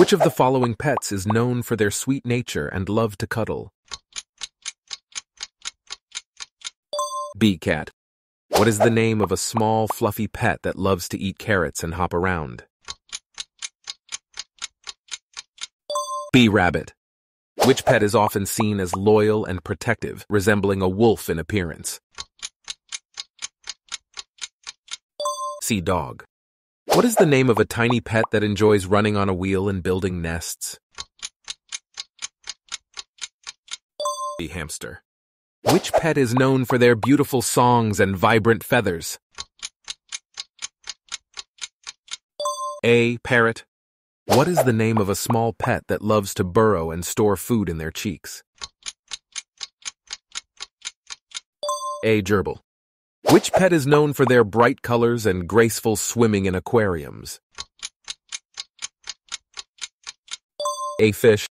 Which of the following pets is known for their sweet nature and love to cuddle? B. Cat. What is the name of a small, fluffy pet that loves to eat carrots and hop around? B. Rabbit. Which pet is often seen as loyal and protective, resembling a wolf in appearance? C. Dog. What is the name of a tiny pet that enjoys running on a wheel and building nests? B. Hamster. Which pet is known for their beautiful songs and vibrant feathers? A. Parrot. What is the name of a small pet that loves to burrow and store food in their cheeks? A. Gerbil. Which pet is known for their bright colors and graceful swimming in aquariums? A. Fish.